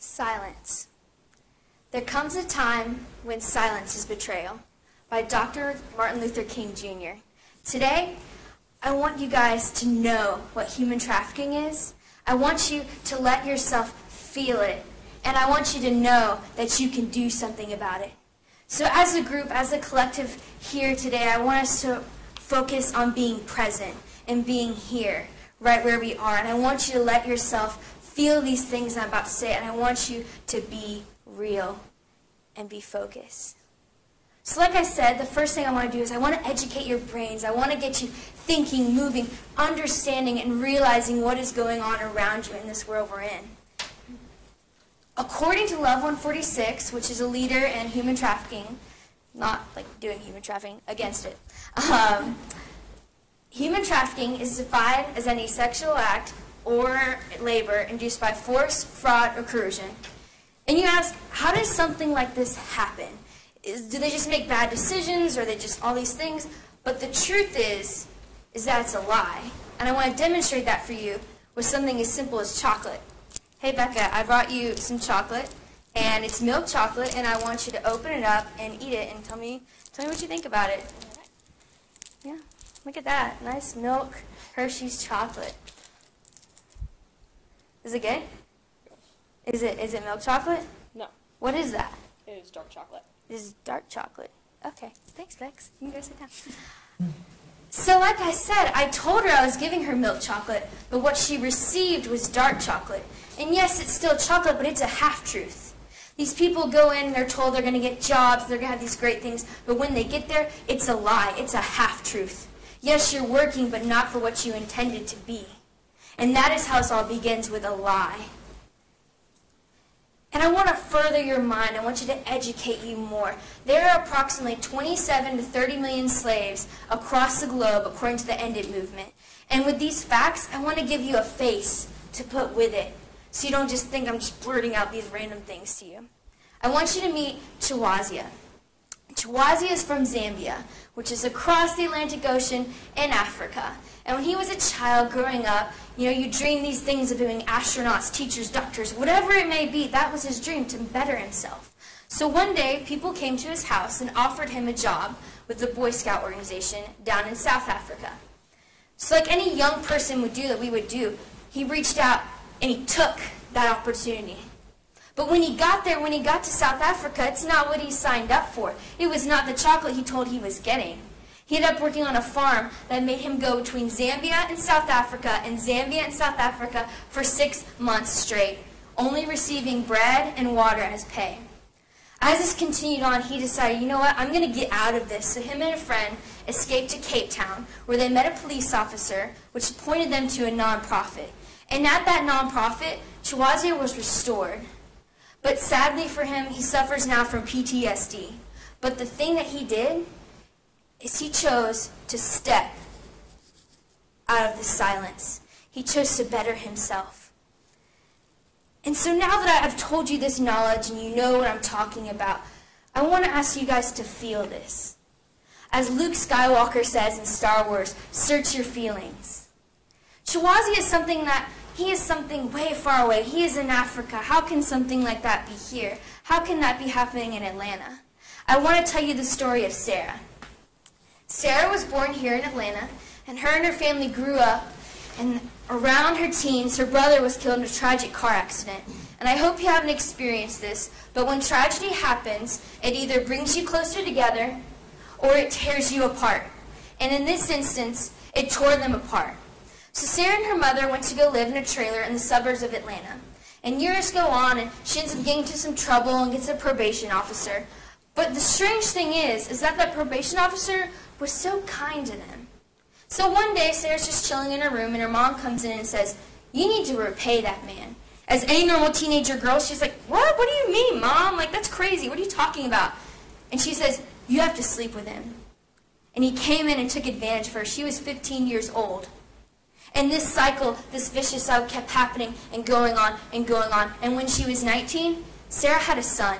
Silence. There comes a time when silence is betrayal by Dr. Martin Luther King Jr. Today, I want you guys to know what human trafficking is. I want you to let yourself feel it. And I want you to know that you can do something about it. So as a group, as a collective here today, I want us to focus on being present and being here, right where we are. And I want you to let yourself feel these things I'm about to say, and I want you to be real and be focused. So like I said, the first thing I want to do is I want to educate your brains. I want to get you thinking, moving, understanding, and realizing what is going on around you in this world we're in. According to Love 146, which is a leader in human trafficking, not like doing human trafficking, against it, um, human trafficking is defined as any sexual act or labor induced by force, fraud, or coercion. And you ask, how does something like this happen? Is, do they just make bad decisions, or they just all these things? But the truth is, is that it's a lie. And I want to demonstrate that for you with something as simple as chocolate. Hey Becca, I brought you some chocolate, and it's milk chocolate, and I want you to open it up and eat it and tell me, tell me what you think about it. Yeah, look at that, nice milk Hershey's chocolate. Is it good? Is it is it milk chocolate? No, What is that? it is dark chocolate. It is dark chocolate. Okay, thanks, Bex. You can go sit down. So, like I said, I told her I was giving her milk chocolate, but what she received was dark chocolate. And yes, it's still chocolate, but it's a half truth. These people go in, they're told they're going to get jobs, they're going to have these great things, but when they get there, it's a lie. It's a half truth. Yes, you're working, but not for what you intended to be. And that is how this all begins with a lie. And I want to further your mind. I want you to educate you more. There are approximately 27 to 30 million slaves across the globe, according to the End It movement. And with these facts, I want to give you a face to put with it. So you don't just think I'm just blurting out these random things to you. I want you to meet Chawazia. Chawazia is from Zambia, which is across the Atlantic Ocean in Africa. And when he was a child growing up, you know, you dream these things of being astronauts, teachers, doctors, whatever it may be. That was his dream, to better himself. So one day, people came to his house and offered him a job with the Boy Scout organization down in South Africa. So like any young person would do that we would do, he reached out and he took that opportunity. But when he got there, when he got to South Africa, it's not what he signed up for. It was not the chocolate he told he was getting. He ended up working on a farm that made him go between Zambia and South Africa and Zambia and South Africa for six months straight, only receiving bread and water as pay. As this continued on, he decided, you know what, I'm going to get out of this. So him and a friend escaped to Cape Town, where they met a police officer, which pointed them to a nonprofit. And at that nonprofit, Chawazia was restored. But sadly for him, he suffers now from PTSD. But the thing that he did is he chose to step out of the silence. He chose to better himself. And so now that I've told you this knowledge and you know what I'm talking about, I want to ask you guys to feel this. As Luke Skywalker says in Star Wars, search your feelings. Chawazia is something that he is something way far away. He is in Africa. How can something like that be here? How can that be happening in Atlanta? I want to tell you the story of Sarah. Sarah was born here in Atlanta, and her and her family grew up, and around her teens, her brother was killed in a tragic car accident. And I hope you haven't experienced this, but when tragedy happens, it either brings you closer together or it tears you apart. And in this instance, it tore them apart. So Sarah and her mother went to go live in a trailer in the suburbs of Atlanta. And years go on, and she ends up getting into some trouble and gets a probation officer. But the strange thing is, is that that probation officer was so kind to them. So one day, Sarah's just chilling in her room, and her mom comes in and says, you need to repay that man. As any normal teenager girl, she's like, what? What do you mean, Mom? Like, that's crazy. What are you talking about? And she says, you have to sleep with him. And he came in and took advantage of her. She was 15 years old. And this cycle, this vicious cycle kept happening and going on and going on. And when she was 19, Sarah had a son.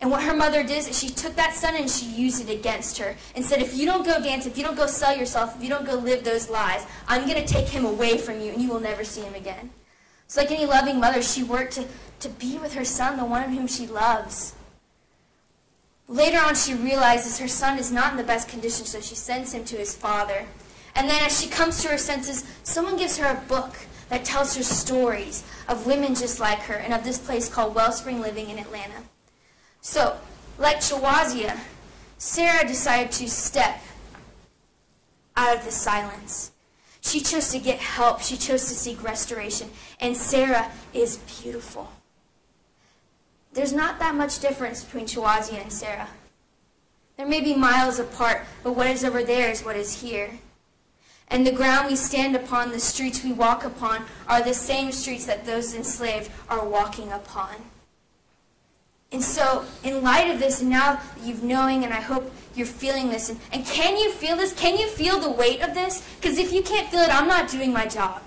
And what her mother did is she took that son and she used it against her and said, if you don't go dance, if you don't go sell yourself, if you don't go live those lies, I'm going to take him away from you and you will never see him again. So like any loving mother, she worked to, to be with her son, the one whom she loves. Later on, she realizes her son is not in the best condition, so she sends him to his father. And then as she comes to her senses, someone gives her a book that tells her stories of women just like her and of this place called Wellspring Living in Atlanta. So, like Chawazia, Sarah decided to step out of the silence. She chose to get help. She chose to seek restoration. And Sarah is beautiful. There's not that much difference between Chawazia and Sarah. There may be miles apart, but what is over there is what is here. And the ground we stand upon, the streets we walk upon, are the same streets that those enslaved are walking upon. And so, in light of this, now you've knowing, and I hope you're feeling this, and, and can you feel this? Can you feel the weight of this? Because if you can't feel it, I'm not doing my job.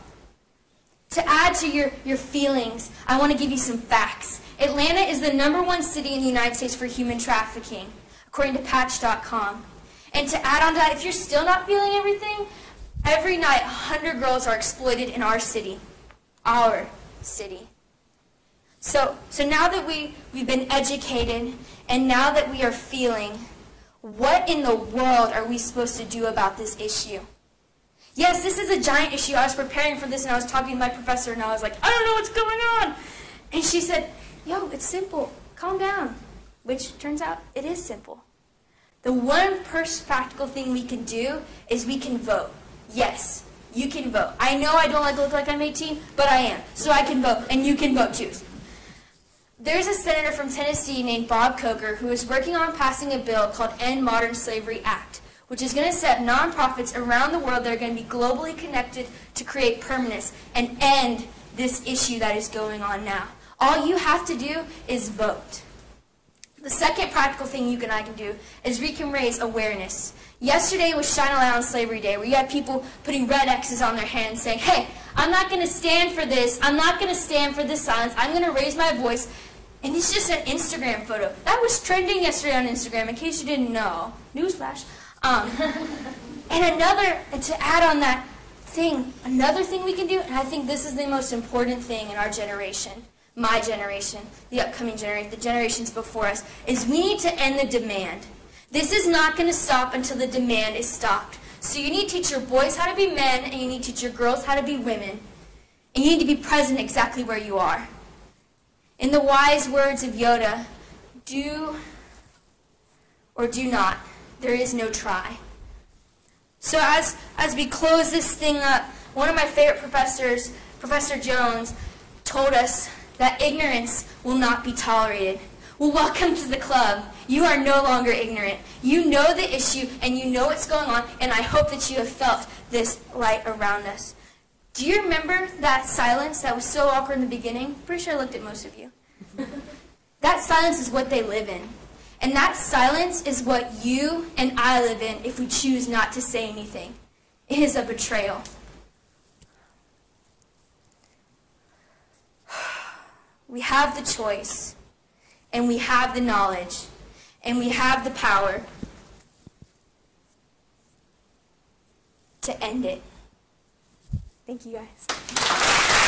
To add to your, your feelings, I want to give you some facts. Atlanta is the number one city in the United States for human trafficking, according to Patch.com. And to add on to that, if you're still not feeling everything, every night 100 girls are exploited in our city. Our city. So, so now that we, we've been educated and now that we are feeling, what in the world are we supposed to do about this issue? Yes, this is a giant issue. I was preparing for this and I was talking to my professor and I was like, I don't know what's going on. And she said, yo, it's simple. Calm down. Which turns out it is simple. The one first practical thing we can do is we can vote. Yes, you can vote. I know I don't like to look like I'm 18, but I am. So I can vote, and you can vote too. There's a senator from Tennessee named Bob Corker who is working on passing a bill called End Modern Slavery Act, which is going to set nonprofits around the world that are going to be globally connected to create permanence and end this issue that is going on now. All you have to do is vote. The second practical thing you and I can do is we can raise awareness. Yesterday was Shine a Light on Slavery Day, where you had people putting red X's on their hands saying, hey, I'm not going to stand for this. I'm not going to stand for this silence. I'm going to raise my voice and it's just an Instagram photo. That was trending yesterday on Instagram, in case you didn't know. Newsflash. Um, and another, and to add on that thing, another thing we can do, and I think this is the most important thing in our generation, my generation, the upcoming generation, the generations before us, is we need to end the demand. This is not going to stop until the demand is stopped. So you need to teach your boys how to be men, and you need to teach your girls how to be women. And you need to be present exactly where you are. In the wise words of Yoda, do or do not. There is no try. So as, as we close this thing up, one of my favorite professors, Professor Jones, told us that ignorance will not be tolerated. Well, welcome to the club. You are no longer ignorant. You know the issue and you know what's going on, and I hope that you have felt this light around us. Do you remember that silence that was so awkward in the beginning? Pretty sure I looked at most of you. that silence is what they live in. And that silence is what you and I live in if we choose not to say anything. It is a betrayal. We have the choice, and we have the knowledge, and we have the power to end it. Thank you guys.